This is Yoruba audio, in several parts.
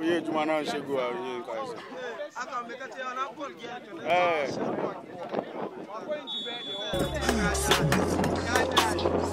Oye Juma náà ṣe go àwọn yìí nǹkan ẹ̀sìn. Ẹ.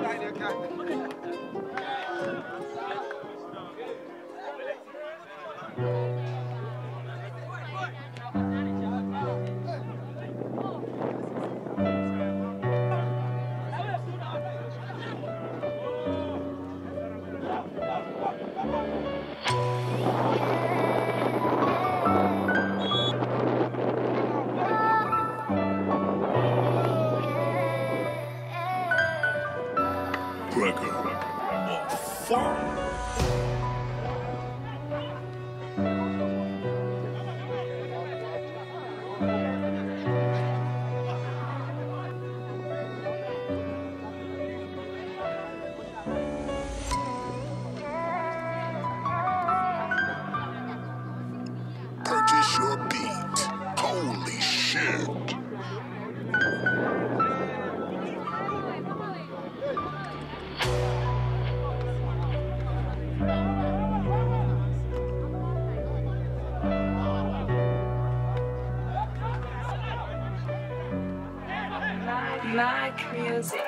Thank you. Mac Music.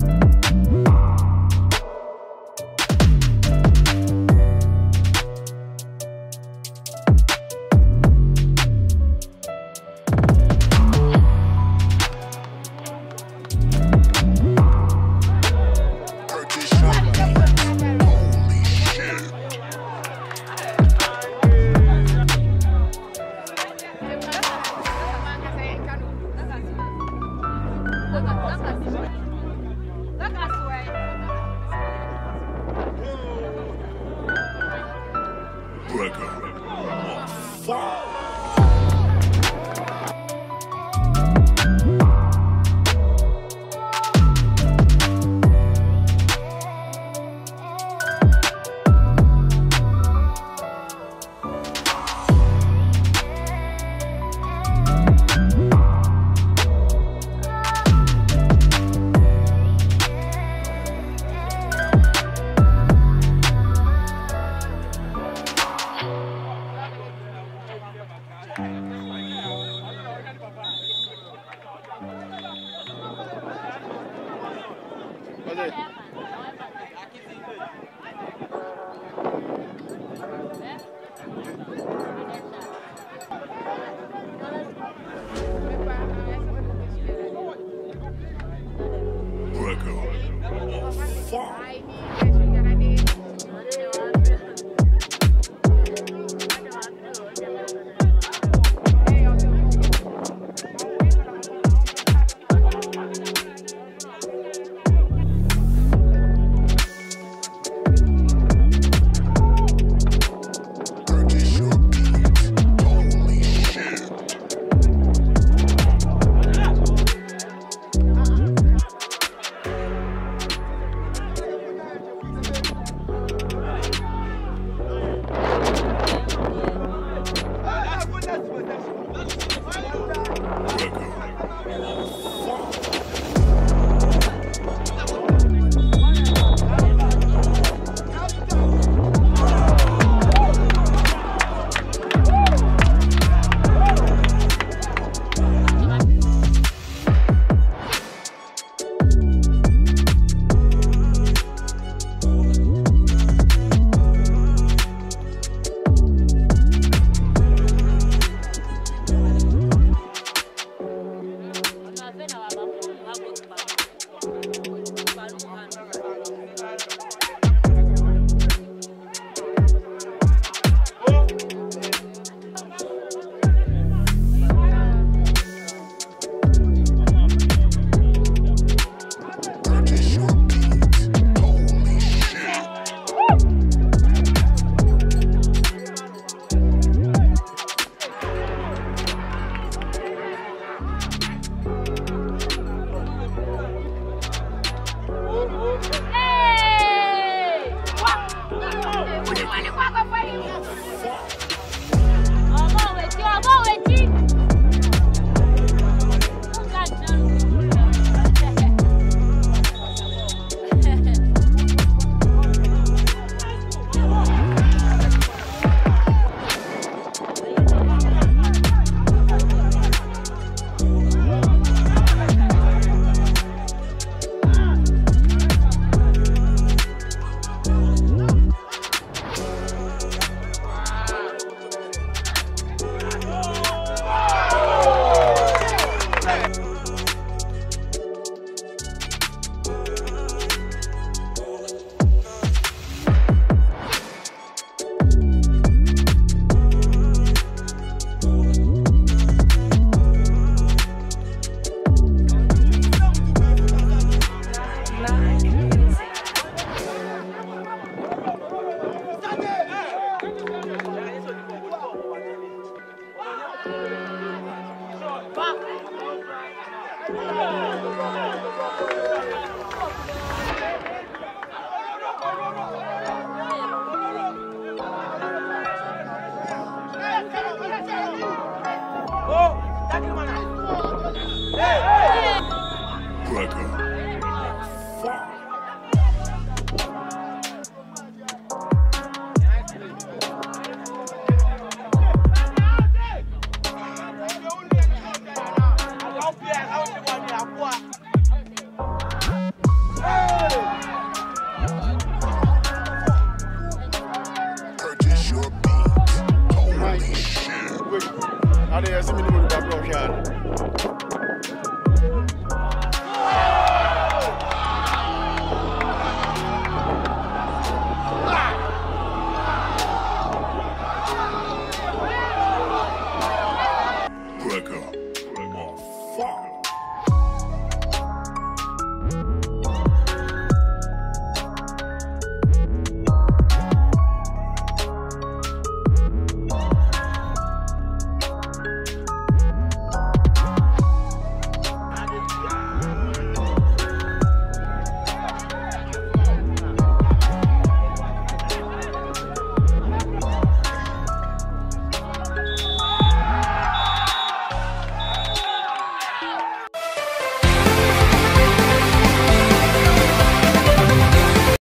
Thank you far.